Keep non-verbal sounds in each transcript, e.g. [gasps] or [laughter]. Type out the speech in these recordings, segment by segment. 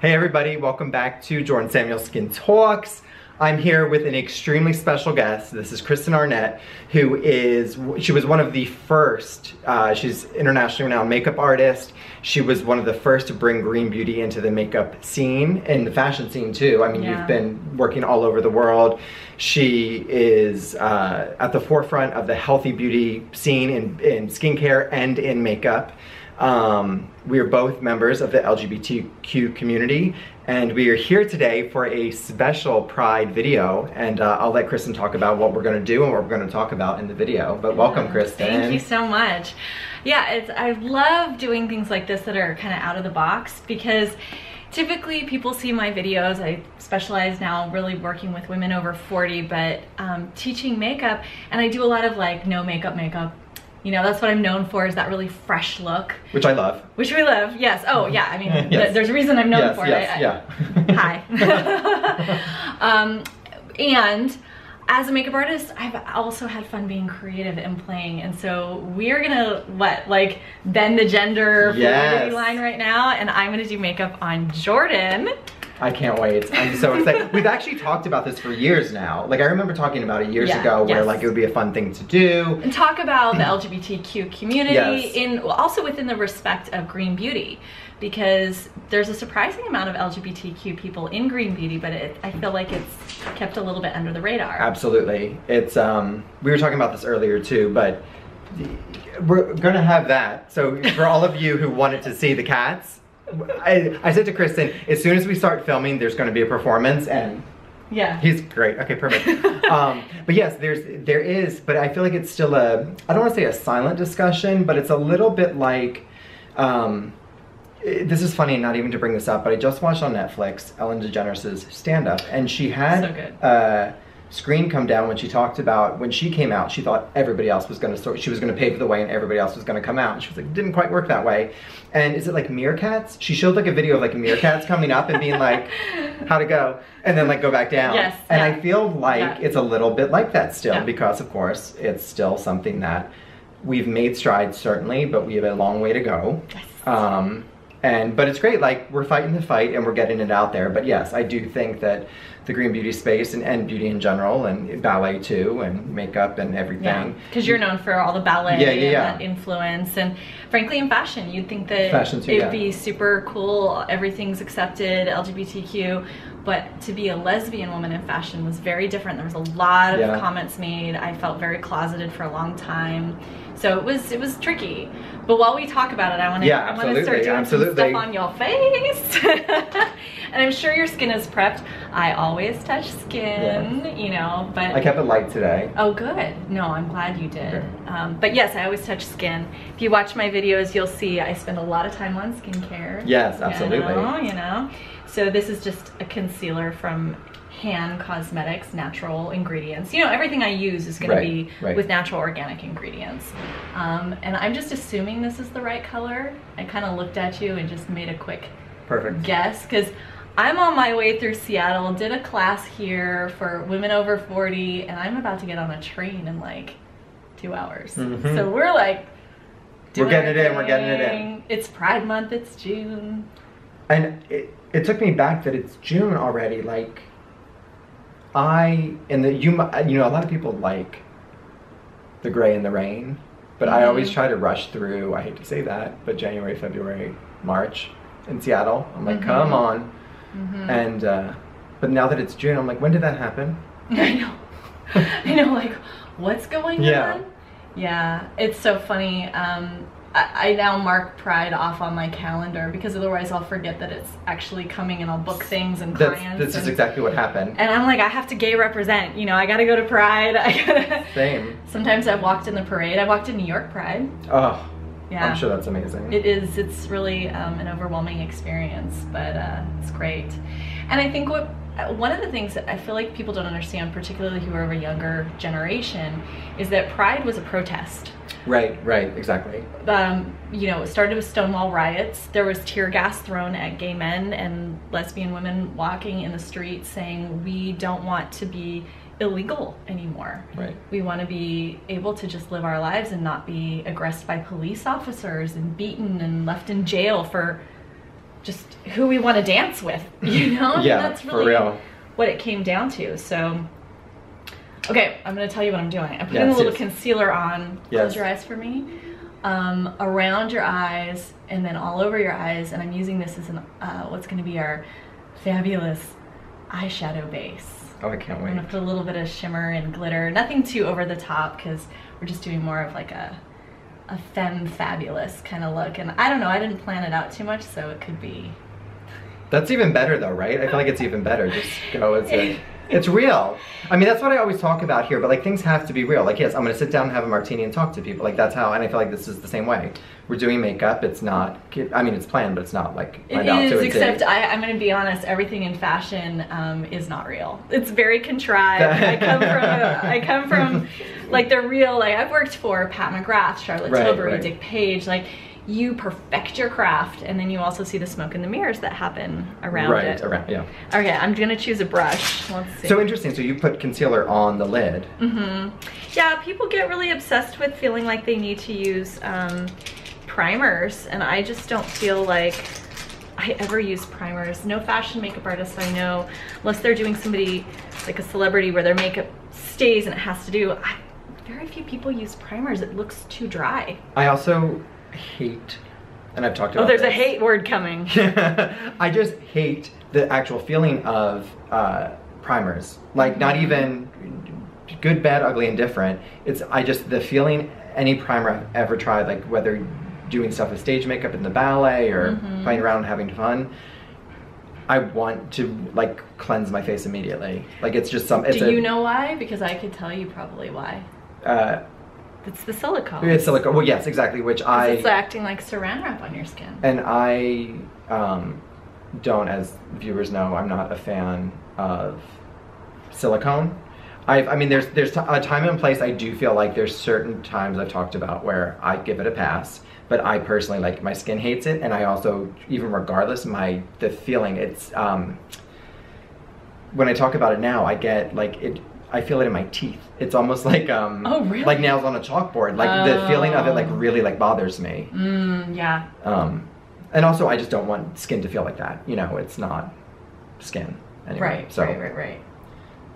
Hey everybody, welcome back to Jordan Samuel Skin Talks. I'm here with an extremely special guest. This is Kristen Arnett, who is, she was one of the first, uh, she's internationally renowned makeup artist. She was one of the first to bring green beauty into the makeup scene and the fashion scene too. I mean, Yeah. you've been working all over the world. She is uh, at the forefront of the healthy beauty scene in, in skincare and in makeup. Um, we are both members of the LGBTQ community, and we are here today for a special Pride video. And uh, I'll let Kristen talk about what we're going to do and what we're going to talk about in the video. But welcome, Kristen. Thank you so much. Yeah, it's I love doing things like this that are kind of out of the box because typically people see my videos. I specialize now really working with women over 40, but um, teaching makeup, and I do a lot of like no makeup makeup. You know, that's what I'm known for is that really fresh look, Which I love. which we love. Yes. Oh, yeah. I mean, [laughs] Yes. th- there's a reason I'm known yes, for yes, it. I- yeah. [laughs] Hi. [laughs] um, and as a makeup artist, I've also had fun being creative and playing. And so we're gonna, what, like bend the gender Yes. line right now. And I'm gonna do makeup on Jordan. I can't wait. I'm so excited. [laughs] We've actually talked about this for years now. Like I remember talking about it years Yeah, ago where yes. like it would be a fun thing to do. And talk about the LGBTQ community Yes. in also within the respect of green beauty. Because there's a surprising amount of LGBTQ people in green beauty, but it, I feel like it's kept a little bit under the radar. Absolutely. It's um we were talking about this earlier too, but we're gonna have that. So for all of you who wanted to see the cats, I, I said to Kristen, as soon as we start filming, there's gonna be a performance and Yeah. he's great. Okay, perfect. [laughs] um, but yes, there's there is, but I feel like it's still a I don't want to say a silent discussion, but it's a little bit like um, eh, this is funny not even to bring this up, but I just watched on Netflix Ellen DeGeneres' stand up and she had So good. uh screen come down when she talked about when she came out she thought everybody else was going to sort she was going to pave the way and everybody else was going to come out and she was like it didn't quite work that way and is it like meerkats she showed like a video of like meerkats coming up and being like [laughs] how to go and then like go back down Yes, and yeah. i feel like Yeah. it's a little bit like that still Yeah. because of course it's still something that we've made strides certainly but we have a long way to go Yes. um, and but it's great like we're fighting the fight and we're getting it out there but yes i do think that the green beauty space and, and beauty in general and ballet too and makeup and everything Yeah, because you're known for all the ballet Yeah, yeah, yeah. that influence, and frankly, in fashion, you'd think that Fashion too, it'd yeah. be super cool. Everything's accepted, LGBTQ, but to be a lesbian woman in fashion was very different. There was a lot of Yeah. comments made. I felt very closeted for a long time, so it was it was tricky. But while we talk about it, I want to Yeah, I want to start doing absolutely. some stuff on your face, [laughs] and I'm sure your skin is prepped. I always touch skin, you know, but i kept it light today Oh, good. No, I'm glad you did. Okay. Um, but yes, I always touch skin. If you watch my videos, you'll see I spend a lot of time on skincare. Yes, absolutely. You know, you know. So this is just a concealer from Han Cosmetics, natural ingredients. You know, everything I use is going Right, to be right. with natural organic ingredients. Um, and I'm just assuming this is the right color. I kind of looked at you and just made a quick perfect guess because I'm on my way through Seattle, did a class here for women over 40, and I'm about to get on a train in like two hours. Mhm. So we're like, We're getting it in, we're getting it in. It's Pride Month, it's June. And it, it took me back that it's june already like i and the you you know a lot of people like the gray and the rain but i always Mhm. try to rush through i hate to say that but january february march in seattle i'm like Mhm. come on Mhm. and uh but now that it's june i'm like when did that happen [laughs] I know. I know, like, what's going Yeah. on? Yeah, it's so funny. Um, I, I now mark Pride off on my calendar because otherwise I'll forget that it's actually coming and I'll book things and that's clients. this is exactly what happened And I'm like, I have to gay represent. You know, I gotta go to Pride. [laughs] I gotta. same Sometimes I've walked in the parade. I walked in New York Pride. oh Yeah. i'm sure that's amazing It is. It's really um, an overwhelming experience, but uh, it's great. And I think what one of the things that I feel like people don't understand, particularly who are of a younger generation, is that Pride was a protest. Right right exactly Um, you know, it started with Stonewall riots. There was tear gas thrown at gay men and lesbian women walking in the street saying, "We don't want to be illegal anymore. right We want to be able to just live our lives and not be aggressed by police officers and beaten and left in jail for just who we want to dance with, [laughs] you know? Yeah, that's for really real. what it came down to. So, okay, I'm gonna tell you what I'm doing. I'm putting Yes, a little yes. concealer on. Yes. Close your eyes for me. Um, around your eyes and then all over your eyes, and I'm using this as an uh, what's gonna be our fabulous eyeshadow base. Oh, I can't wait. I'm gonna put a little bit of shimmer and glitter. Nothing too over the top because we're just doing more of like a a femme fabulous kind of look. And I don't know, I didn't plan it out too much, so it could be. That's even better though, right? I feel like it's even better. Just go as it. [laughs] It's real. I mean, that's what I always talk about here, but like things have to be real. Like, yes, I'm gonna sit down and have a martini and talk to people. Like, that's how, and I feel like this is the same way. We're doing makeup. It's not, I mean, it's planned, but it's not like It is, to except I, I'm going to be honest. Everything in fashion um, is not real. It's very contrived. [laughs] I come from, I come from, like the real. Like I've worked for Pat McGrath, Charlotte Right, Tilbury, right. Dick Page. Like you perfect your craft, and then you also see the smoke and the mirrors that happen around right, it. around, yeah. Okay, I'm gonna choose a brush. Let's see. So interesting. So you put concealer on the lid. Mm-hmm. Yeah, people get really obsessed with feeling like they need to use um, primers, and I just don't feel like I ever use primers. No fashion makeup artist I know, unless they're doing somebody like a celebrity where their makeup stays and it has to do. I, very few people use primers. It looks too dry. I also hate, and I've talked about Oh, there's a hate word coming. [laughs] I just hate the actual feeling of uh, primers. Like not Mm-hmm. even good, bad, ugly, and different. It's I just the feeling any primer I've ever tried, like whether doing stuff with stage makeup in the ballet or Mhm. playing around having fun. I want to like cleanse my face immediately. Like it's just some. It's do a, you know why? Because I could tell you probably why. Uh, It's the silicone. it's silicone. Well, yes, exactly. Which I it's acting like saran wrap on your skin. And I um, don't, as viewers know, I'm not a fan of silicone. I've, I mean, there's there's a time and place. I do feel like there's certain times I've talked about where I give it a pass, but I personally like my skin hates it, and I also, even regardless, my the feeling it's um, when I talk about it now, I get like it. I feel it in my teeth. It's almost like um, Oh, really? like nails on a chalkboard. Like the feeling of it, like Oh. really like bothers me. Mm, yeah. Um, and also, I just don't want skin to feel like that. You know, it's not skin anyway. Right, So, right, right, right.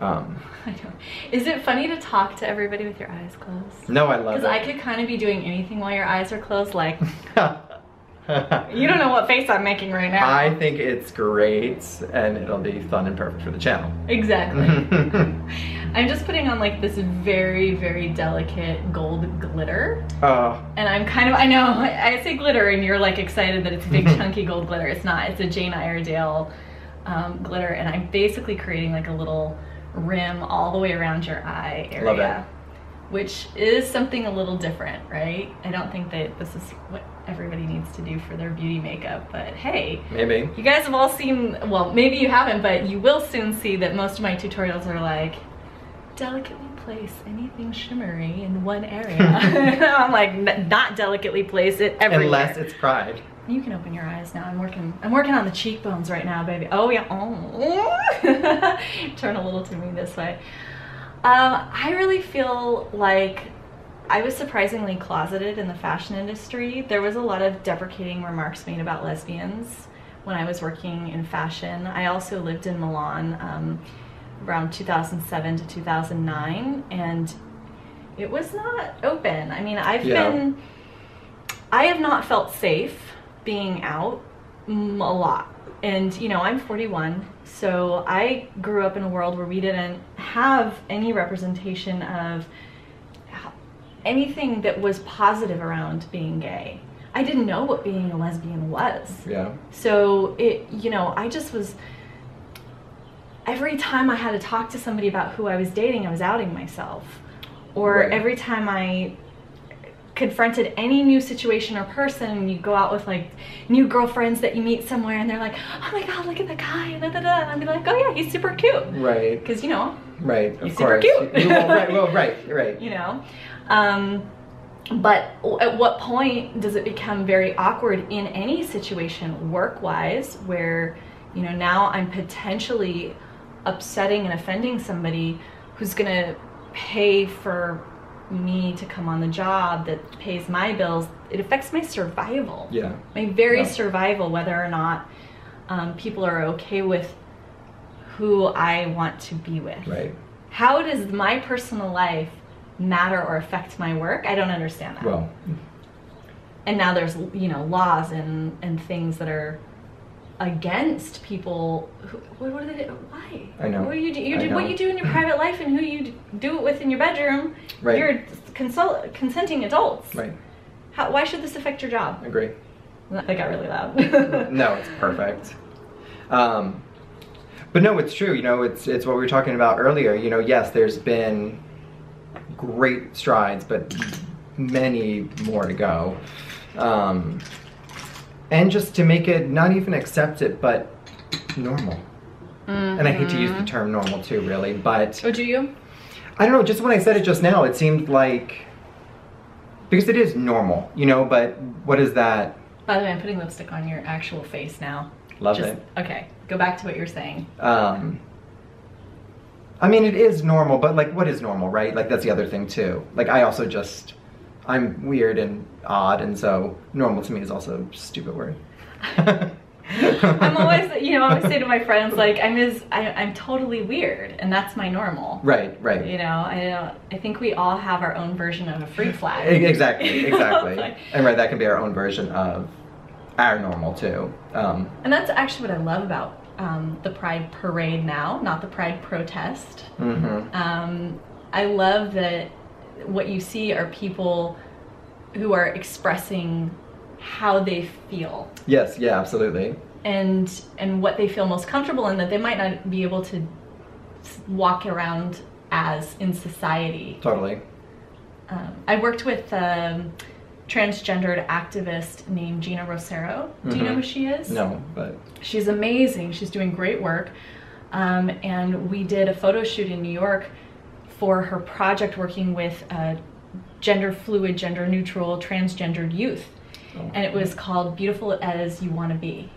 Um, [laughs] I don't. Is it funny to talk to everybody with your eyes closed? no, I love it. Because. I could kind of be doing anything while your eyes are closed. Like, [laughs] you don't know what face I'm making right now. I think it's great, and it'll be fun and perfect for the channel. Exactly. [laughs] I'm just putting on like this very, very delicate gold glitter. oh, And I'm kind of, I know, I I say glitter and you're like excited that it's big [laughs] chunky gold glitter. It's not, it's a Jane Iredale um, glitter. And I'm basically creating like a little rim all the way around your eye area. Love it. Which is something a little different, right? I don't think that this is what everybody needs to do for their beauty makeup, but hey, maybe. you guys have all seen, well, maybe you haven't, but you will soon see that most of my tutorials are like, delicately place anything shimmery in one area. [laughs] I'm like, not delicately place it everywhere. Unless it's pride. You can open your eyes now. I'm working. I'm working on the cheekbones right now, baby. Oh yeah. Oh. [laughs] Turn a little to me this way. Um, I really feel like I was surprisingly closeted in the fashion industry. There was a lot of deprecating remarks made about lesbians when I was working in fashion. I also lived in Milan um, around 2007 to 2009, and it was not open. I mean, I've Yeah. been. I have not felt safe being out a lot. And, you know, I'm 41, so I grew up in a world where we didn't have any representation of anything that was positive around being gay. I didn't know what being a lesbian was. Yeah. So it, you know, I just was. Every time I had to talk to somebody about who I was dating, I was outing myself. Or Right. every time I confronted any new situation or person, and you go out with like new girlfriends that you meet somewhere, and they're like, "Oh my God, look at that guy!" and da da da, and I'd be like, "Oh yeah, he's super cute," Right. because you know, Right. Of He's super course. cute. You- well, right. Well, [laughs] right. Right. you know. Um, but at what point does it become very awkward in any situation, work wise, where, you know, now I'm potentially upsetting and offending somebody who's going to pay for me to come on the job that pays my bills, it affects my survival. Yeah. My very Yeah. survival, whether or not um, people are okay with who I want to be with. Right. How does my personal life matter or affect my work? I don't understand that. Well, and now there's you know laws and and things that are against people who, what, they why I know. what you do you do what you do in your private life and who you do it with in your bedroom Right. you're consult, consenting adults right. How, why should this affect your job Agree. that got really loud [laughs] no, it's perfect. Um, but no, it's true. You know, it's it's what we were talking about earlier. You know, yes, there's been great strides, but many more to go. Um, and just to make it not even accept it, but normal. And I hate to use the term normal too, really, but oh do you I don't know. Just when I said it just now, it seemed like because it is normal, you know. But what is that? by the way i'm putting lipstick on your actual face now Love Just- it. okay go back to what you're saying Um, I mean, it is normal, but like, what is normal, right? Like, that's the other thing too. Like, I also just, I'm weird and odd, and so normal to me is also a stupid word. [laughs] i'm always you know i always say to my friends like i'm as I, i'm totally weird and that's my normal right, right. You know, I don't. I think we all have our own version of a freak [laughs] flag. Exactly, [laughs] exactly. like- And right, that can be our own version of our normal too. Um, and that's actually what I love about um, the Pride Parade now, not the Pride protest. Mm -hmm. Um, I love that what you see are people who are expressing how they feel Yes, yeah, absolutely. and and what they feel most comfortable in that they might not be able to walk around as in society. Totally. Um, I worked with a transgendered activist named Geena Rocero. Do you know Mhm. who she is? No, but She's amazing. She's doing great work. Um, and we did a photo shoot in New York for her project working with uh, gender fluid, gender neutral, transgendered youth. Oh. And it was called Beautiful as You Want to Be.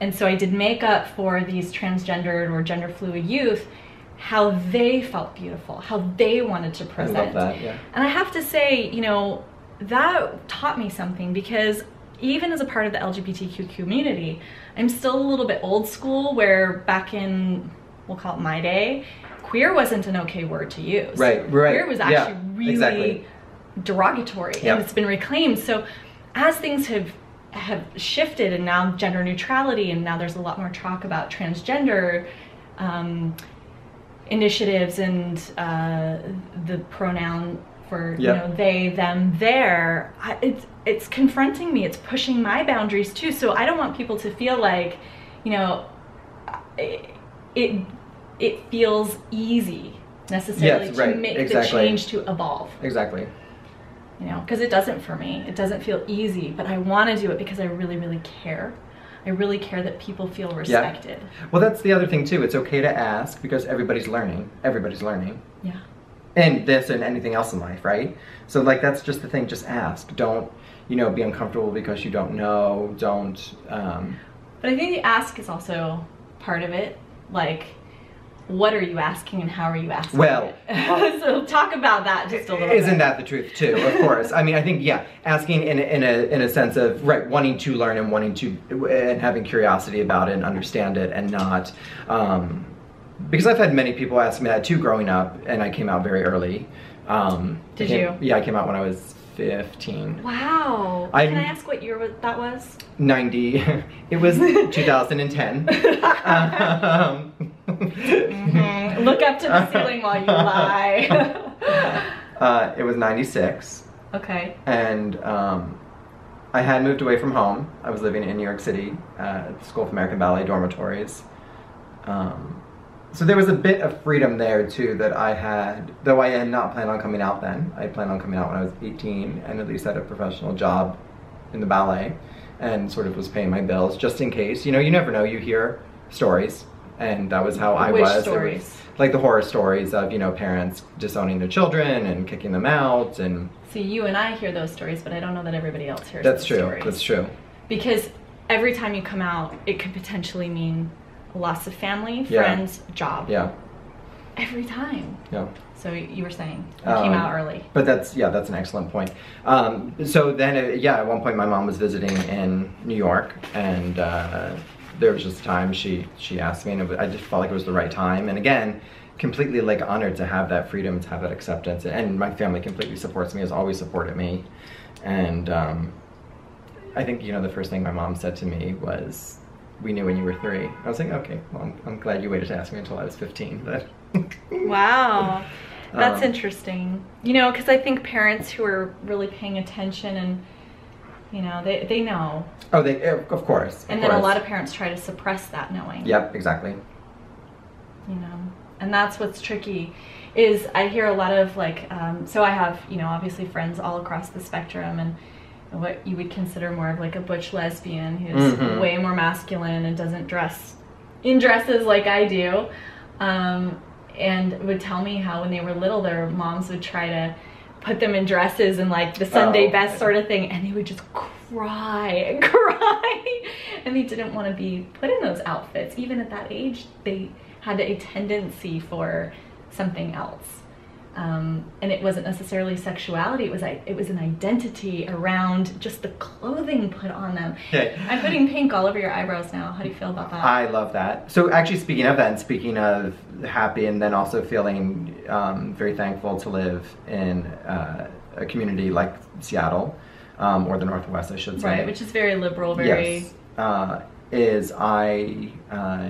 And so I did makeup for these transgendered or gender fluid youth, how they felt beautiful, how they wanted to I present. love that. Yeah. And I have to say, you know, that taught me something because even as a part of the LGBTQ community, I'm still a little bit old school where back in, we'll call it my day, queer wasn't an okay word to use. Right, right. Queer was Yeah, actually really exactly. derogatory and it's been reclaimed. So as things have have shifted and now gender neutrality and now there's a lot more talk about transgender um, initiatives and uh, the pronoun for Yep. you know they them there I, it's it's confronting me it's pushing my boundaries too so i don't want people to feel like you know it it, it feels easy necessarily Yes, to right, make exactly. the change to evolve Exactly. you know because it doesn't for me it doesn't feel easy but i want to do it because i really really care i really care that people feel respected Well, that's the other thing too. It's okay to ask because everybody's learning. Everybody's learning. yeah and this and anything else in life, right? So like that's just the thing. Just ask. Don't you know be uncomfortable because you don't know. Don't. Um, But I think the ask is also part of it. Like, what are you asking and how are you asking? Well- it? [laughs] so talk about that just a little bit. isn't that the truth too? Of course. I mean, I think yeah, asking in a, in a in a sense of right, wanting to learn and wanting to and having curiosity about it and understand it and not. Um, because I've had many people ask me that too growing up, and I came out very early. Um, Did came- you? Yeah, I came out when I was 15. Wow. I'm- Can I ask what year that was? 90. [laughs] It was [laughs] 2010. [laughs] um, Mhm. Look up to the ceiling while you lie. uh, it was 96. okay. And um, I had moved away from home. I was living in New York City uh, at the School of American Ballet dormitories. Um, so there was a bit of freedom there too that I had, though I had not planned on coming out then. I planned on coming out when I was 18 and at least had a professional job in the ballet and sort of was paying my bills just in case. You know, you never know. You hear stories, and that was how I Which was. Was stories? like the horror stories of you know parents disowning their children and kicking them out, and See, you and I hear those stories, but I don't know that everybody else hears that's true. stories. That's true. Because every time you come out, it could potentially mean loss of family, Yeah. friends, job. Yeah, Every time. yeah. So you were saying you came Um, out early. But that's yeah, that's an excellent point. Um, so then, uh, yeah, at one point my mom was visiting in New York, and uh, there was just time she she asked me, and it was, I just felt like it was the right time. And again, completely like honored to have that freedom, to have that acceptance, and my family completely supports me, has always supported me, and um, I think you know the first thing my mom said to me was. We knew when you were three. I was like, okay, well, I'm, I'm glad you waited to ask me until I was 15. But [laughs] Wow. That's Um, interesting. You know, because I think parents who are really paying attention and, you know, they, they know. oh, they of course. And of then a lot of parents try to suppress that knowing. Yep, exactly. you know and that's what's tricky is i hear a lot of like um, so i have you know obviously friends all across the spectrum and what you would consider more of like a butch lesbian who's Mhm. way more masculine and doesn't dress in dresses like i do um, and would tell me how when they were little their moms would try to put them in dresses and like the sunday Oh. best sort of thing and they would just cry and [laughs] cry and they didn't want to be put in those outfits even at that age they had a tendency for something else um, and it wasn't necessarily sexuality it was it was an identity around just the clothing put on them Okay. i'm putting pink all over your eyebrows now how do you feel about that I love that. So actually, speaking of that, and speaking of happy, and then also feeling um, very thankful to live in uh, a community like Seattle, um, or the Northwest, I should say. right which is very liberal very Yes. Uh, is I, uh,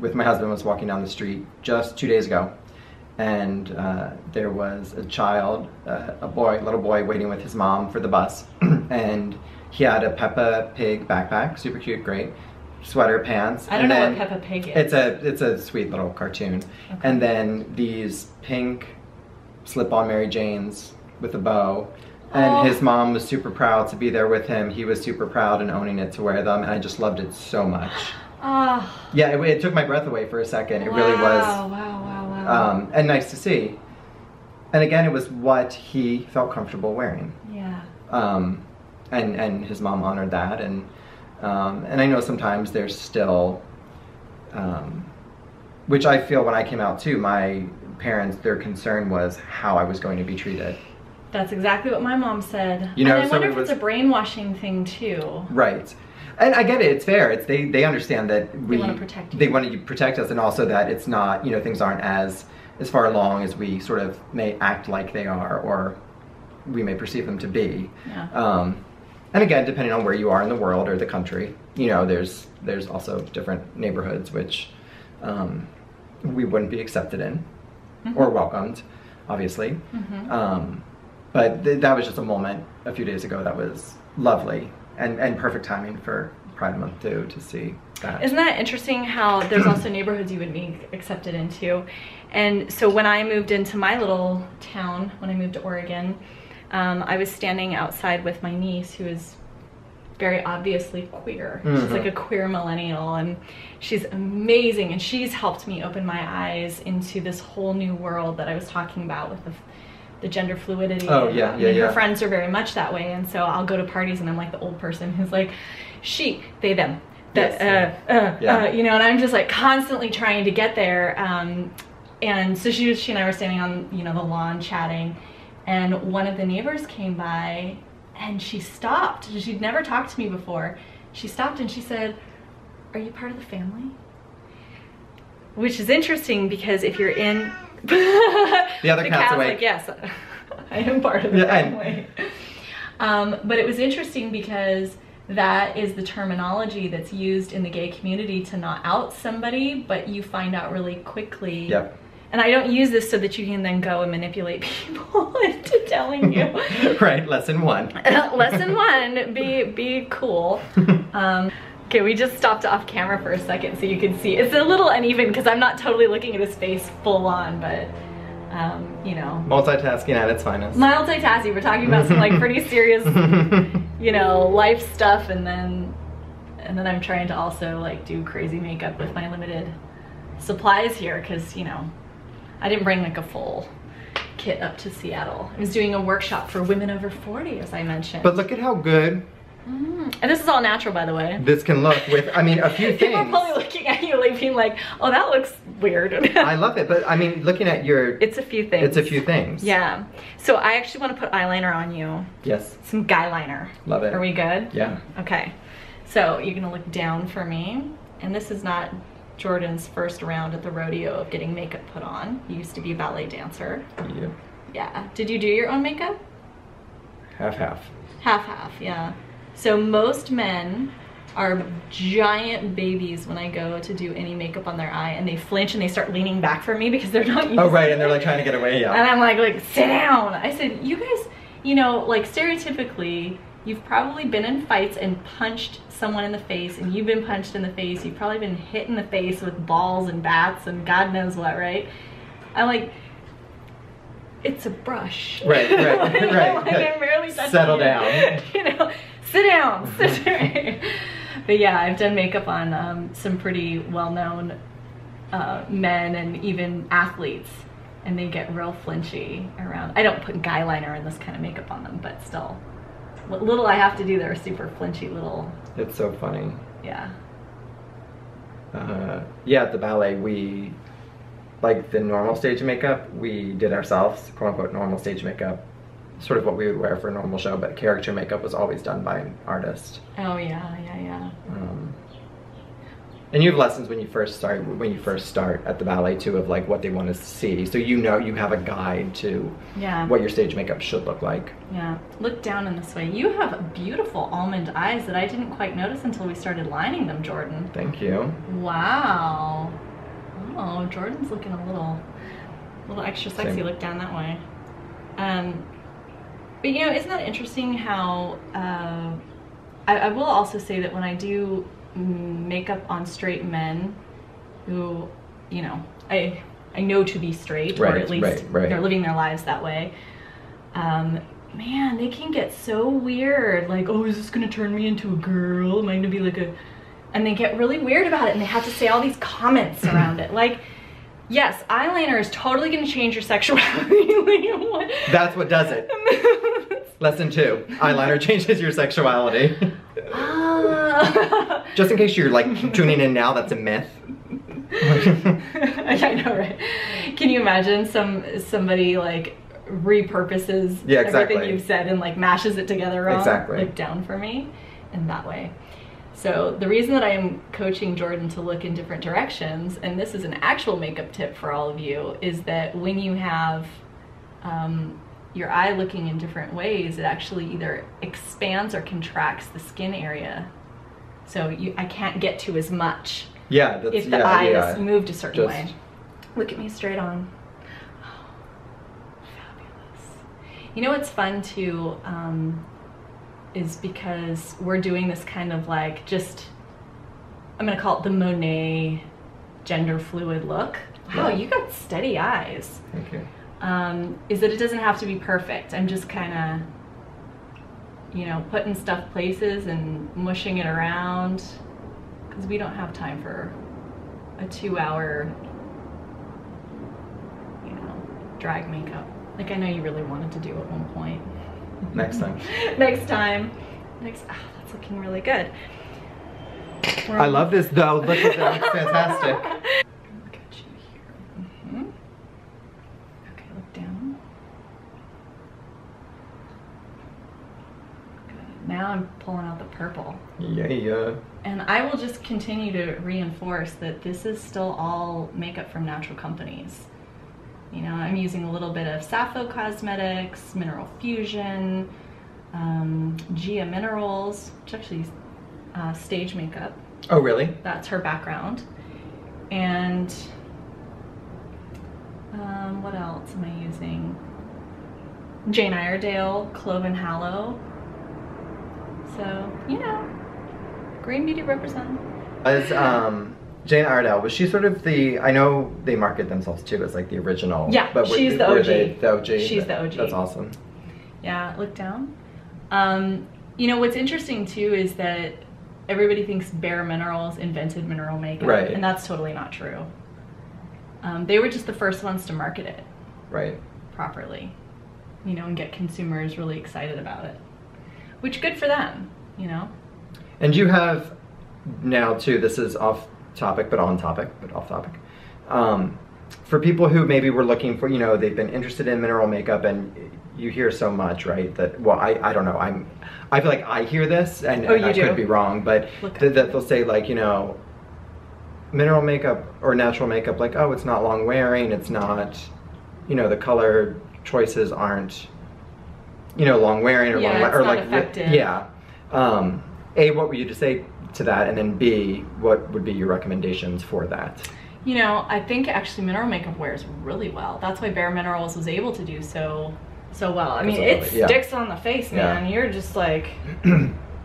with my husband, was walking down the street just two days ago, and uh, there was a child, uh, a boy, little boy, waiting with his mom for the bus, [clears throat] and he had a Peppa Pig backpack, super cute, great, sweater, pants. i don't and know then- what peppa pig is It's a it's a sweet little cartoon, Okay. and then these pink slip-on Mary Janes with a bow. And Oh. his mom was super proud to be there with him. He was super proud and owning it to wear them, and I just loved it so much. oh [gasps] Yeah, it, it took my breath away for a second. It wow, really was, wow wow wow um, and nice to see. And again, it was what he felt comfortable wearing, yeah um, and and his mom honored that. And um, and I know sometimes there's still, um, which I feel when I came out too. My parents, their concern was how I was going to be treated. That's exactly what my mom said. You know, and I so wonder it if was- it's a brainwashing thing too. Right. And I get it. It's fair. It's they they understand that we wanna protect you. They want to protect us, and also that it's not you know things aren't as as far along as we sort of may act like they are, or we may perceive them to be. Yeah. Um, and again, depending on where you are in the world or the country, you know, there's there's also different neighborhoods which um, we wouldn't be accepted in or welcomed, obviously. Mhm. Um, but th- that was just a moment a few days ago that was lovely and, and perfect timing for Pride Month too to see that. Isn't that interesting how there's also neighborhoods you would be accepted into? And so when I moved into my little town, when I moved to Oregon, um, I was standing outside with my niece who is very obviously queer. She's Mhm. like a queer millennial and she's amazing and she's helped me open my eyes into this whole new world that I was talking about with the the gender fluidity. Oh, and- yeah, I yeah, mean, yeah. Her friends are very much that way and so I'll go to parties and I'm like the old person who's like she, they, them. That, Yes, uh, uh, Yeah. uh, you know, and I'm just like constantly trying to get there. Um, and so she, she and I were standing on, you know, the lawn chatting, and one of the neighbors came by, and she stopped. She'd never talked to me before. She stopped and she said, "Are you part of the family?" Which is interesting because if you're in the other cat's awake. like, yes, [laughs] I am part of the Yeah, family. Um, but it was interesting because that is the terminology that's used in the gay community to not out somebody, but you find out really quickly. Yep. And I don't use this so that you can then go and manipulate [laughs] people into telling you. [laughs] right, lesson one. Lesson one: be be cool. Um, okay, we just stopped off camera for a second so you can see. It's a little uneven because I'm not totally looking at his face full on, but um, you know, Multitasking at its finest. multitasking. We're talking about some like pretty [laughs] serious, you know, life stuff, and then and then I'm trying to also like do crazy makeup with my limited supplies here because you know I didn't bring like a full kit up to Seattle. I was doing a workshop for women over 40, as I mentioned. but look at how good Mm. And this is all natural, by the way. this can look with, I mean, a few things. [laughs] People are probably looking at you like being like, oh, that looks weird. [laughs] I love it, but I mean, looking at your, it's a few things. it's a few things. Yeah. So I actually want to put eyeliner on you. Yes. Some guy liner. Love it. Are we good? Yeah. Okay. So you're gonna look down for me. And this is not Jordan's first round at the rodeo of getting makeup put on. He used to be a ballet dancer. Yeah. Yeah. Did you do your own makeup? Half half. Half half, yeah. So most men are giant babies when I go to do any makeup on their eye and they flinch and they start leaning back from me because they're not oh, used Oh right, and they're like trying to get away. Yeah. And I'm like, like, sit down. I said, you guys, you know, like stereotypically, you've probably been in fights and punched someone in the face and you've been punched in the face. You've probably been hit in the face with balls and bats and God knows what, right? I'm like, it's a brush. Right, right, [laughs] know, right. like, I'm barely Settle down. [laughs] you know, sit down, [laughs] sit down. but yeah, I've done makeup on um, some pretty well-known uh, men and even athletes, and they get real flinchy around. I don't put guy liner and this kind of makeup on them, but still, what little I have to do, they're super flinchy little. It's so funny. Yeah. Uh, yeah, at the ballet, we like the normal stage makeup we did ourselves, quote unquote normal stage makeup, sort of what we would wear for a normal show. But character makeup was always done by an artist. Oh yeah, yeah, yeah. Um, and you have lessons when you first start when you first start at the ballet too of like what they want to see, so you know you have a guide to Yeah. what your stage makeup should look like. Yeah, look down in this way. You have beautiful almond eyes that I didn't quite notice until we started lining them, Jordan. Thank you. Wow. Oh, Jordan's looking a little, little extra sexy. Same. Look down that way. Um, but you know, isn't that interesting how? Uh, I, I will also say that when I do makeup on straight men, who, you know, I I know to be straight, or at least right, right. they're living their lives that way. Um, man, they can get so weird. Like, oh, is this gonna turn me into a girl? Am I gonna be like a and they get really weird about it and they have to say all these comments around [laughs] it like yes eyeliner is totally going to change your sexuality [laughs] Like? That's what does it. [laughs] Lesson two: eyeliner [laughs] changes your sexuality. Ah. Just in case you're like tuning in now, that's a myth. I know, right? Can you imagine some somebody like repurposes Yeah, exactly. everything you've said and like mashes it together wrong? Exactly. Like down for me in that way. So the reason that I am coaching Jordan to look in different directions, and this is an actual makeup tip for all of you, is that when you have um, your eye looking in different ways, it actually either expands or contracts the skin area. So you, I can't get to as much Yeah, that's if the yeah, eye yeah. is moved a certain Just- way. Look at me straight on. Fabulous. You know what's fun too um, is because we're doing this kind of like just, I'm gonna call it the Monet gender fluid look. Wow, Yeah. you got steady eyes. Thank you. Um, is that it doesn't have to be perfect. I'm just kind of, you know, putting stuff places and mushing it around because we don't have time for a two hour, you know, drag makeup. Like I know you really wanted to do at one point. [laughs] Next time. Next time. Next, oh, that's looking really good. I love this though. Look at that. It's fantastic. [laughs] Look at you here. Mhm. Okay, look down. Good. Now I'm pulling out the purple. Yeah, yeah. And I will just continue to reinforce that this is still all makeup from natural companies. You know, I'm using a little bit of Sappho Cosmetics, Mineral Fusion, um, Gia Minerals, which actually is uh, stage makeup. Oh, really? That's her background. And um, what else am I using? Jane Iredale, Clove and Hallow. So, you know, Green Beauty represent. As um, Jane Iredale, was she sort of the? I know they market themselves too as like the original. Yeah, were- she's the OG. they the OG. She's the OG. That's awesome. Yeah, look down. Um, you know, what's interesting too is that everybody thinks Bare Minerals invented mineral makeup. Right. And that's totally not true. Um, they were just the first ones to market it. Right. properly, you know, and get consumers really excited about it. Which good for them, you know. And you have now too. This is off topic, but on topic, but off topic. um, for people who maybe were looking for, you know, they've been interested in mineral makeup and you hear so much, right? That well, I, I don't know. I'm I feel like I hear this and, Oh, and you I do? could be wrong, but th- that they'll say like, you know, mineral makeup or natural makeup, like, oh, it's not long wearing, it's not, you know, the color choices aren't, you know, long wearing or Yeah, long or like yeah. Um, a, what were you just say to that, and then B, what would be your recommendations for that? You know, I think actually mineral makeup wears really well. That's why Bare Minerals was able to do so so well. I mean, it yeah. sticks on the face, Yeah. man. You're just like [clears throat]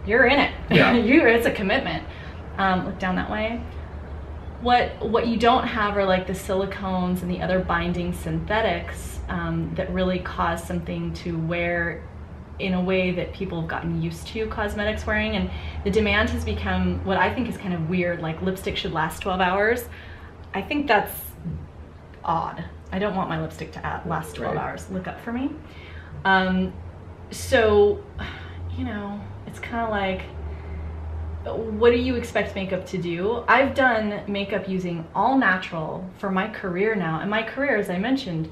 you're in it. Yeah. [laughs] you it's a commitment. Um, look down that way. What what you don't have are like the silicones and the other binding synthetics um, that really cause something to wear in a way that people have gotten used to cosmetics wearing and the demand has become what I think is kind of weird like lipstick should last 12 hours. I think that's odd. I don't want my lipstick to last 12 Right. hours. Look up for me. Um, so, you know, it's kind of like, what do you expect makeup to do? I've done makeup using all natural for my career now. And my career, as I mentioned,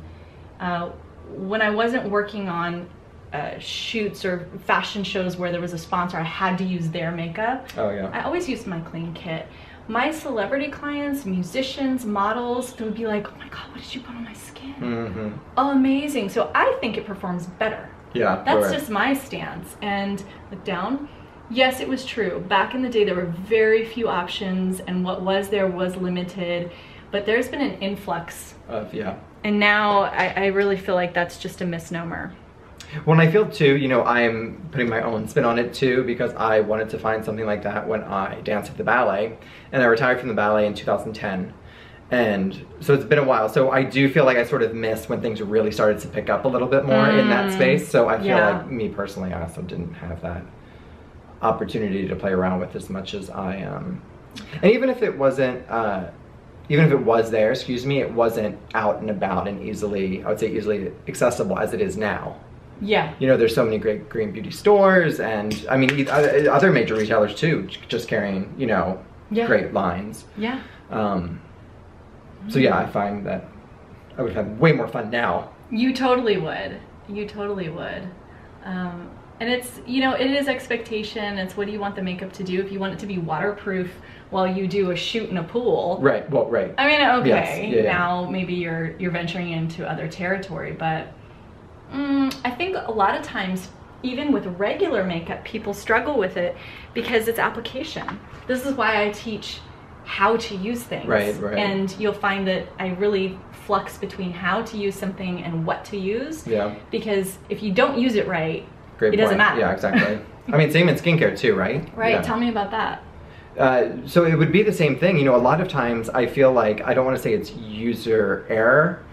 uh, when I wasn't working on uh, shoots or fashion shows where there was a sponsor, I had to use their makeup. Oh yeah. I always used my clean kit. My celebrity clients, musicians, models, they would be like, oh my God, what did you put on my skin? Mm-hmm. Amazing. So I think it performs better. Yeah. That's right. just my stance. And look down. Yes, it was true. Back in the day, there were very few options, and what was there was limited. But there's been an influx. of yeah. And now I, I really feel like that's just a misnomer. When I feel too, you know, I'm putting my own spin on it too because I wanted to find something like that when I danced at the ballet, and I retired from the ballet in 2010. And so it's been a while. So I do feel like I sort of missed when things really started to pick up a little bit more in that Mm, space. So I feel yeah. like me personally, I also didn't have that opportunity to play around with as much as I um. And even if it wasn't, uh, even if it was there, excuse me, it wasn't out and about and easily, I would say easily accessible as it is now Yeah. you know, there's so many great green beauty stores, and I mean, other major retailers too, just carrying, you know, Yeah. great lines. Yeah. Um, so yeah, I find that I would have way more fun now. You totally would. You totally would. Um, and it's, you know, it is expectation. It's what do you want the makeup to do? If you want it to be waterproof while you do a shoot in a pool. Right. Well, right. I mean, okay, Yes, yeah, yeah. now maybe you're you're venturing into other territory, but mm, I think a lot of times, even with regular makeup, people struggle with it because it's application. This is why I teach how to use things. Right, right. And you'll find that I really flux between how to use something and what to use. Yeah. Because if you don't use it right, Great. It doesn't matter. Yeah. Exactly. I mean, same in skincare too, right? [laughs] right? Yeah. Tell me about that. Uh, so it would be the same thing. You know, a lot of times I feel like I don't want to say it's user error,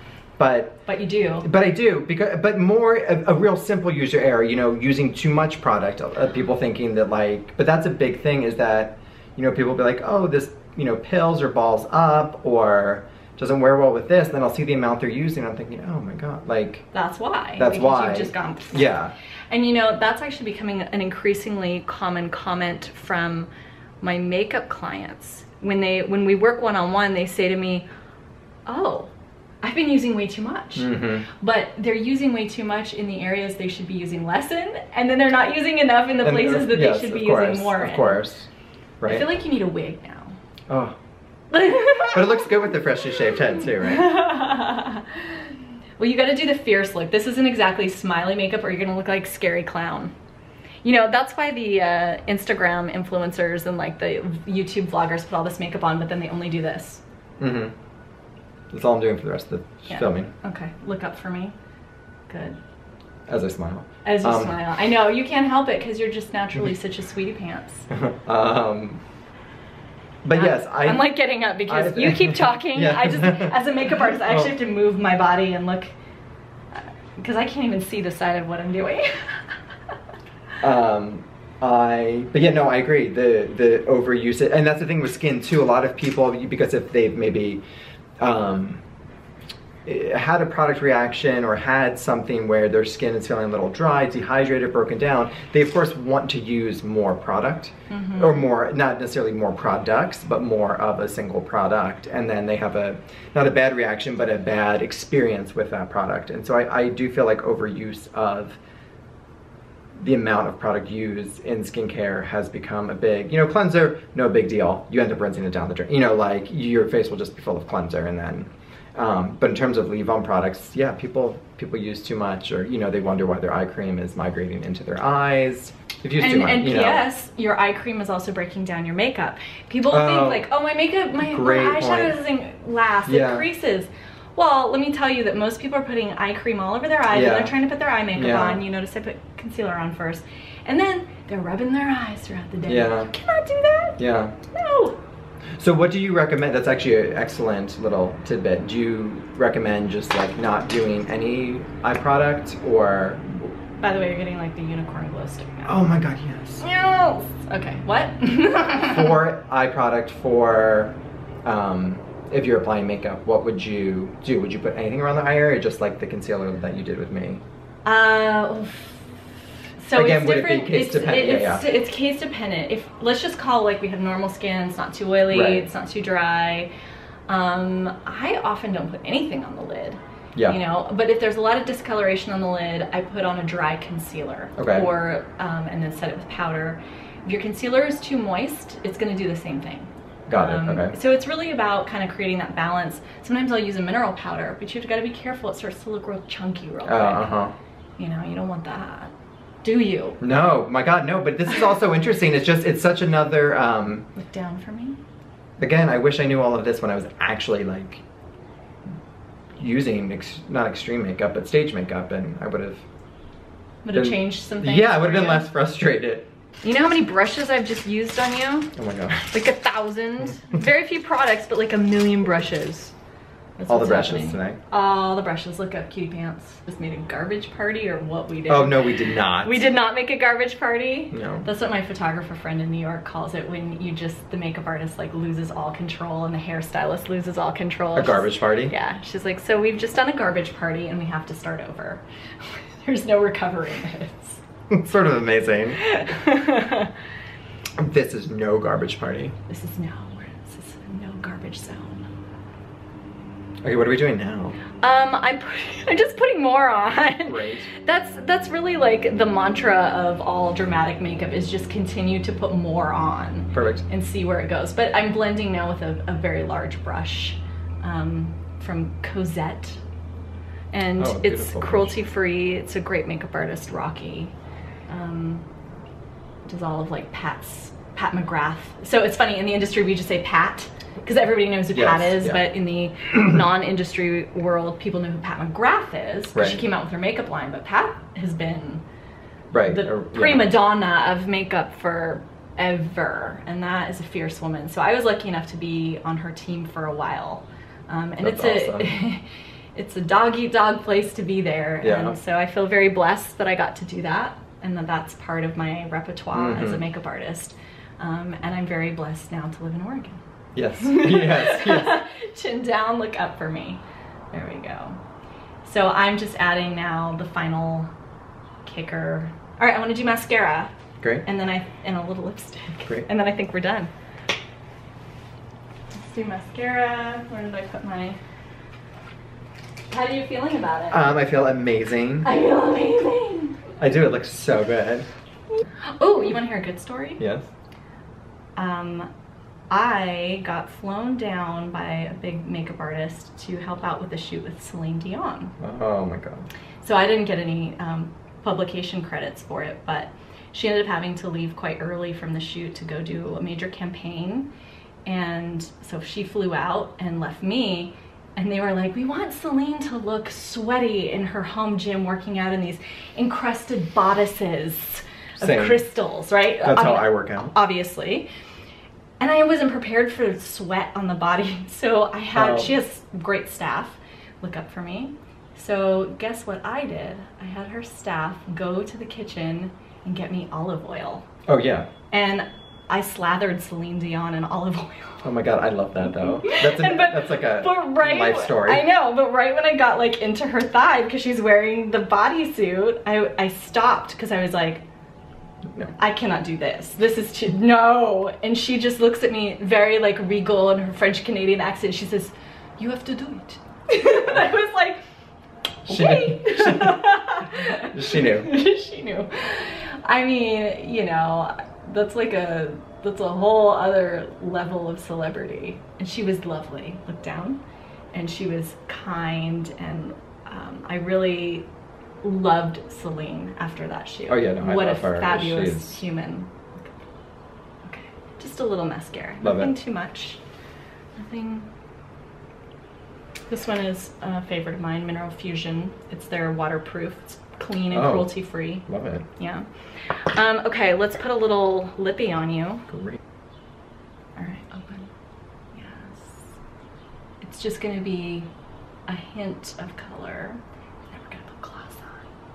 but But you do. But I do because, but more a, a real simple user error. You know, using too much product. Uh, people thinking that like, but that's a big thing. Is that you know people be like, oh, this you know pills or balls up or doesn't wear well with this. And then I'll see the amount they're using. I'm thinking, oh my god, like That's why. That's why. You've just gone. [laughs] [laughs] yeah, And you know, that's actually becoming an increasingly common comment from my makeup clients. When they when we work one on one, they say to me, "Oh, I've been using way too much." hmm But they're using way too much in the areas they should be using less in, and then they're not using enough in the places that they should be using more Of in. course, right? I feel like you need a wig now. oh, [laughs] but it looks good with the freshly shaved head too, right? [laughs] well, you got to do the fierce look. This isn't exactly smiley makeup, or you're gonna look like scary clown. You know, that's why the uh, Instagram influencers and like the YouTube vloggers put all this makeup on, but then they only do this. hmm That's all I'm doing for the rest of the Yeah. filming Okay, look up for me. Good. as I smile. As you Um, smile. I know, you can't help it because you're just naturally [laughs] such a sweetie pants. [laughs] um, but yes, I. I'm like getting up because I- you keep [laughs] talking. Yeah. I just, as a makeup artist, I actually Oh. have to move my body and look because I can't even see the side of what I'm doing. Um, I, but yeah, no, I agree. The the overuse it, and that's the thing with skin too. A lot of people, because if they've maybe, um, had a product reaction or had something where their skin is feeling a little dry, dehydrated, broken down, they of course want to use more product Mm-hmm. or more, not necessarily more products, but more of a single product. And then they have a, not a bad reaction, but a bad experience with that product. And so I, I do feel like overuse of the amount of product used in skincare has become a big, you know, cleanser, no big deal. You end up rinsing it down the drain. You know, like your face will just be full of cleanser and then, um, but in terms of leave-on products, yeah, people people use too much, or you know, they wonder why their eye cream is migrating into their eyes. If you use too And, much, and you know. P.S. Your eye cream is also breaking down your makeup. People Oh. think like, oh, my makeup, my, my eyeshadow point. doesn't last. Yeah. It creases. Well, let me tell you that most people are putting eye cream all over their eyes Yeah. and they're trying to put their eye makeup Yeah. on. You notice I put concealer on first, and then they're rubbing their eyes throughout the day. Yeah. You cannot do that. Yeah. No. So what do you recommend? That's actually an excellent little tidbit. Do you recommend just like not doing any eye product or? By the way, you're getting like the unicorn glow stick now. Oh my god, yes. Yes. Okay. What? [laughs] for eye product for um, if you're applying makeup, what would you do? Would you put anything around the eye area just like the concealer that you did with me? Uh, so Again, it's would it different. case it's, dependent? Yeah, It's, it's case dependent. If let's just call like we have normal skin, it's not too oily, Right. it's not too dry. Um, I often don't put anything on the lid. Yeah. You know, but if there's a lot of discoloration on the lid, I put on a dry concealer. Okay. Or um, and then set it with powder. If your concealer is too moist, it's going to do the same thing. Got it, Um, okay. So it's really about kind of creating that balance. Sometimes I'll use a mineral powder, but you've got to be careful. It starts to look real chunky real quick. Uh huh. You know, you don't want that. Do you? No, my God, no. But this is also [laughs] interesting. It's just it's such another. Um, Look down for me. again, I wish I knew all of this when I was actually like using ex- not extreme makeup but stage makeup, and I would have. Would have changed some things. Yeah, I would have been you. less frustrated. You know how many brushes I've just used on you? Oh my God. Like a thousand. Very few products, but like a million brushes. That's All the brushes happening. today. All the brushes. Look up, cutie pants. Just made a garbage party, or what we did. Oh no, we did not. We did not make a garbage party. No. That's what my photographer friend in New York calls it when you just the makeup artist like loses all control and the hairstylist loses all control. A She's- garbage party. Yeah, she's like, so we've just done a garbage party and we have to start over. [laughs] There's no recovering this. [laughs] Sort of amazing. [laughs] This is no garbage party. this is no, this is no garbage zone. Okay, what are we doing now? Um, I'm [laughs] I'm just putting more on. Great. That's that's really like the mantra of all dramatic makeup is just continue to put more on. Perfect. and see where it goes. But I'm blending now with a, a very large brush um, from Cosette. And Oh, it's cruelty free. It's a great makeup artist, Rocky. Um, does all of like Pat's, Pat McGrath. So it's funny, in the industry we just say Pat because everybody knows who Pat is, yeah. but in the [clears throat] non-industry world, people know who Pat McGrath is. 'cause She Right. came out with her makeup line, but Pat has been Right. the or- yeah. prima donna of makeup forever, and that is a fierce woman. So I was lucky enough to be on her team for a while, um, and That's it's awesome. a [laughs] it's a dog eat dog place to be there, Yeah. and so I feel very blessed that I got to do that, and that that's part of my repertoire as a Mhm. makeup artist. Um, and I'm very blessed now to live in Oregon. Yes. [laughs] Yes. Yes. [laughs] Chin down, look up for me. There we go. So I'm just adding now the final kicker. All right, I want to do mascara, Great. and then I and a little lipstick. Great. And then I think we're done. Let's do mascara. Where did I put my? How are you feeling about it? Um, I feel amazing. I feel amazing. I do. It looks so good. Oh, you want to hear a good story? Yes. um, I got flown down by a big makeup artist to help out with a shoot with Celine Dion. Oh my god. So I didn't get any um, publication credits for it, but she ended up having to leave quite early from the shoot to go do a major campaign. And so she flew out and left me. And they were like, we want Celine to look sweaty in her home gym working out in these encrusted bodices of Same. crystals, right? That's how I work out. obviously. And I wasn't prepared for sweat on the body. [laughs] So I had, Oh. she has great staff look up for me. So guess what I did? I had her staff go to the kitchen and get me olive oil. Oh yeah. And I slathered Celine Dion in olive oil. Oh my god, I love that though. That's [laughs] but- that's like a But right, life story. I know, but right when I got like into her thigh because she's wearing the bodysuit, I I stopped because I was like, No. I cannot do this. This is too no. And she just looks at me very like regal in her French Canadian accent. She says, "You have to do it." and [laughs] I was like, She okay. knew. [laughs] She knew. she knew. I mean, you know, that's like a that's a whole other level of celebrity. And she was lovely. Look down, and she was kind, and um, I really loved Celine after that shoot. Oh, yeah, no, I what love a her. fabulous She's- human. Okay, just a little mascara. Love Nothing it. too much. Nothing. This one is a favorite of mine, Mineral Fusion. It's their waterproof, it's clean and Oh. cruelty free. Love it. Yeah. Um, okay, let's put a little lippy on you. Great. All right, open. Yes. It's just gonna be a hint of color. Then we're gonna put gloss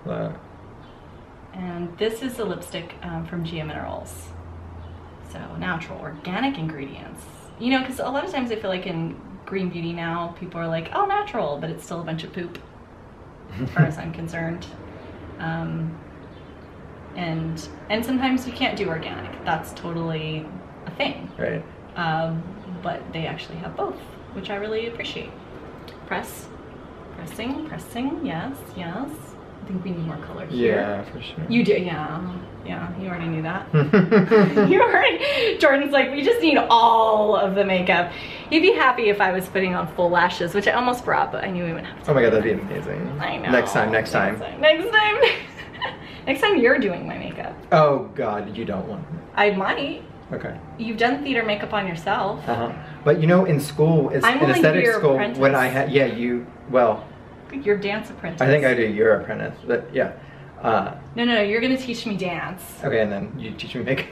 on. Uh, And this is the lipstick um, from Gia Minerals. So natural, organic ingredients. You know, because a lot of times I feel like in green beauty now, people are like, oh, natural, but it's still a bunch of poop, as far as I'm concerned. [laughs] Um, and and sometimes you can't do organic. That's totally a thing. right. Um, but they actually have both, which I really appreciate. Press, pressing, pressing. Yes, yes. I think we need more color here. Yeah, for sure. You do, yeah, yeah. You already knew that. [laughs] [laughs] you already. Jordan's like, we just need all of the makeup. You'd be happy if I was putting on full lashes, which I almost brought, but I knew we wouldn't have to. oh my god, that'd be amazing. I know. Next time, next time. Next time. [laughs] next time you're doing my makeup. Oh god, you don't want. me. I might. Okay. You've done theater makeup on yourself. Uh huh. But you know, in school, it's, I'm in aesthetic school, when. I had, yeah, you, well, Your dance apprentice. I think I do. You're apprentice, but yeah. Uh, No, no, no. You're gonna teach me dance. okay, and then you teach me makeup.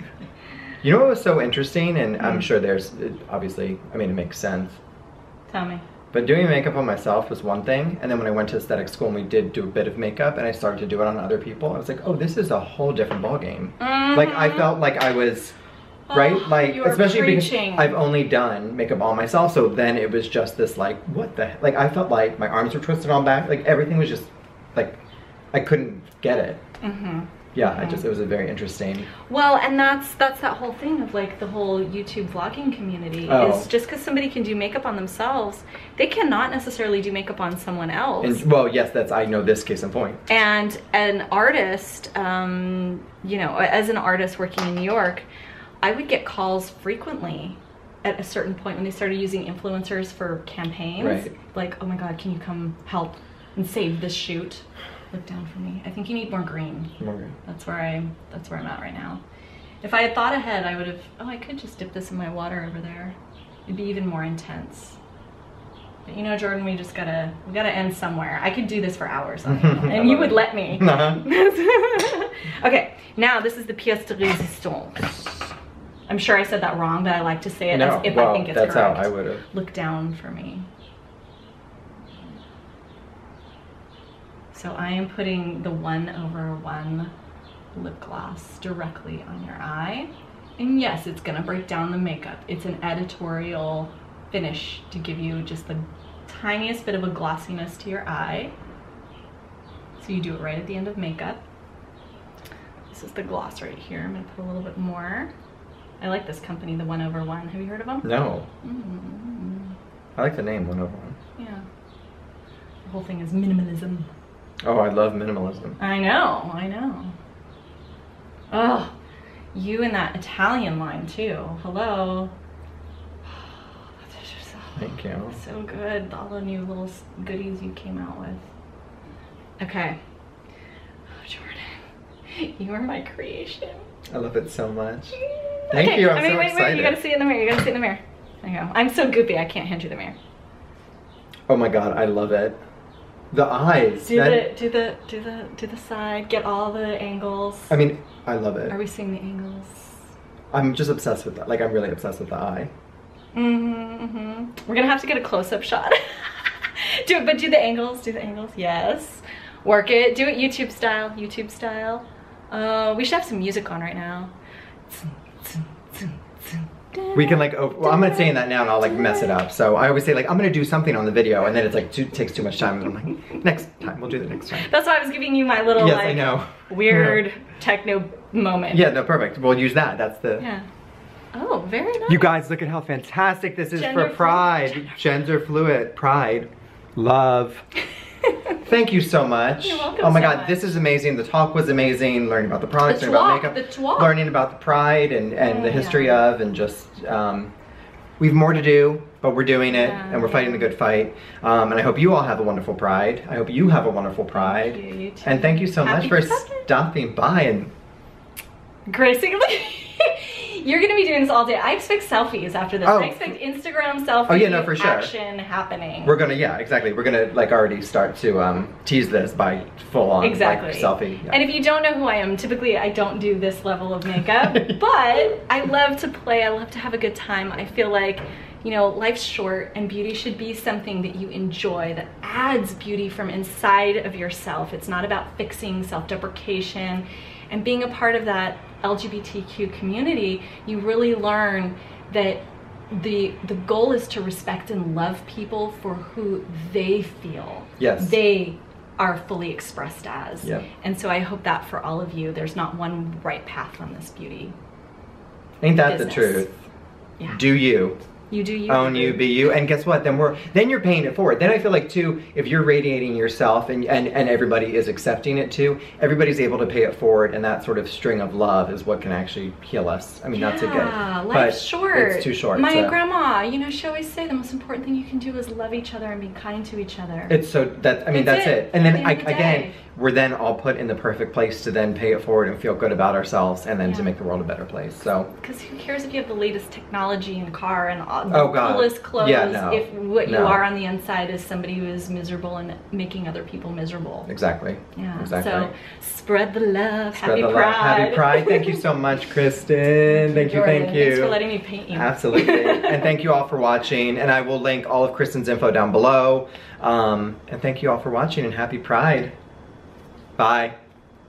[laughs] you know what was so interesting, and I'm Mm. sure there's it- obviously, I mean, it makes sense. Tell me. But doing makeup on myself was one thing, and then when I went to aesthetic school and we did do a bit of makeup, and I started to do it on other people, I was like, oh, this is a whole different ballgame. Like I Mhm. felt like I was right, Oh, like especially preaching. because I've only done makeup on myself, so then it was just this like, what the like I felt like my arms were twisted on back, like everything was just like I couldn't get it. Mhm. Yeah, I Mhm. just it was a very interesting. Well, and that's that's that whole thing of like the whole YouTube vlogging community Oh. is just because somebody can do makeup on themselves, they cannot necessarily do makeup on someone else. And well, yes, that's I know this case in point. and an artist um, you know as an artist working in new york i would get calls frequently at a certain point when they started using influencers for campaigns Right. like oh my god can you come help and save this shoot look down for me i think you need more green Morgan. that's where i that's where i'm at right now if i had thought ahead i would have oh i could just dip this in my water over there it'd be even more intense but you know jordan we just gotta we gotta end somewhere i could do this for hours on [laughs] and you would it. let me Uh-huh. [laughs] okay, now this is the pièce de résistance. I'm sure I said that wrong, but I like to say it no, as if well, I think it's that's correct. how I would have. Look down for me. So I am putting the one over one lip gloss directly on your eye. And yes, it's gonna break down the makeup. It's an editorial finish to give you just the tiniest bit of a glossiness to your eye. So you do it right at the end of makeup. This is the gloss right here. I'm gonna put a little bit more. I like this company, the one over one. Have you heard of them? No, Mm, I like the name one over one. yeah. The whole thing is minimalism. Oh, I love minimalism. I know, I know. Oh, you and that Italian line too. Hello. [sighs] That's just so, Thank you. so good. All the new little goodies you came out with. Okay. Oh, Jordan, [laughs] you are my creation. I love it so much. Thank okay. you, I'm I mean, so wait, excited. wait. You gotta see it in the mirror. You gotta see it in the mirror. There you go. I'm so goopy. I can't hand you the mirror. Oh my god, I love it. The eyes. Do that- the do the do the do the side. Get all the angles. I mean, I love it. Are we seeing the angles? I'm just obsessed with that. Like, I'm really obsessed with the eye. Mm-hmm, mm-hmm. We're gonna have to get a close-up shot. [laughs] do it, but do the angles. Do the angles. Yes. Work it. Do it YouTube style. YouTube style. Uh, we should have some music on right now. We can like, over, well, I'm not saying that now and I'll like mess it up. So I always say like, I'm gonna do something on the video and then it's like, too, takes too much time. And I'm like, next time, we'll do the next time. That's why I was giving you my little Yes, like I know. weird techno moment. Yeah, no, perfect. We'll use that. That's the. Yeah. Oh, very nice. You guys, look at how fantastic this is Gender for Pride. fluid. Gender fluid. Pride. Love. [laughs] Thank you so much. You're welcome oh my so god, much. this is amazing. The talk was amazing. Learning about the products, The learning about makeup, learning about the pride and, and Oh, the history yeah. of, and just um, we've more to do, but we're doing it, Yeah. and we're fighting the good fight. Um, and I hope you all have a wonderful pride. I hope you have a wonderful pride. you, you too. And thank you so Happy much for stopping by and Gracie, [laughs] you're gonna be doing this all day. I expect selfies after this. Oh. I expect Instagram selfie Oh, yeah, no, for sure. action happening. we're gonna yeah exactly we're gonna like already start to um, tease this by full on Exactly. like selfie. Yeah. And if you don't know who I am, typically I don't do this level of makeup, [laughs] but I love to play. I love to have a good time. I feel like, you know, life's short and beauty should be something that you enjoy that adds beauty from inside of yourself. It's not about fixing self deprecation and being a part of that LGBTQ community. You really learn that the the goal is to respect and love people for who they feel Yes. they are fully expressed as. And so I hope that for all of you, there's not one right path on this beauty. Ain't that the truth? Yeah. Do you You do you. own you, be you, and guess what? Then we're then you're paying it forward. Then I feel like too, if you're radiating yourself and and and everybody is accepting it too, everybody's able to pay it forward, and that sort of string of love is what can actually heal us. I mean, not too good, Yeah, but life's short. It's too short. My so- grandma, you know, she always say the most important thing you can do is love each other and be kind to each other. It's so that I mean That's that's, it, it. And then the I, again. We're then all put in the perfect place to then pay it forward and feel good about ourselves, and then to make the world a better place. So Because who cares if you have the latest technology and car and all the Oh, God. coolest clothes Yeah, no. if what you are on the inside is somebody who is miserable and making other people miserable. exactly, Yeah. exactly. So spread the love. Spread Happy the love. Pride. Happy Pride. Thank you [laughs] so much, Kristen. Thank you, thank you. Thanks for letting me paint you. Absolutely. [laughs] and thank you all for watching. And I will link all of Kristen's info down below. Um, and thank you all for watching and happy Pride. Bye.